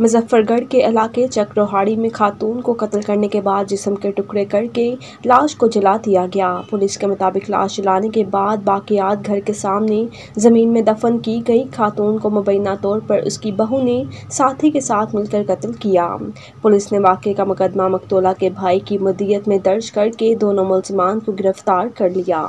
मुजफ्फरगढ़ के इलाके चक्रोहाड़ी में खातून को कत्ल करने के बाद जिसम के टुकड़े करके लाश को जला दिया गया। पुलिस के मुताबिक लाश जलाने के बाद बाकियात घर के सामने ज़मीन में दफन की गई। खातून को मुबैना तौर पर उसकी बहू ने साथी के साथ मिलकर कत्ल किया। पुलिस ने वाक़े का मुकदमा मकतूला के भाई की मदियत में दर्ज करके दोनों मुलजमान को गिरफ़्तार कर लिया।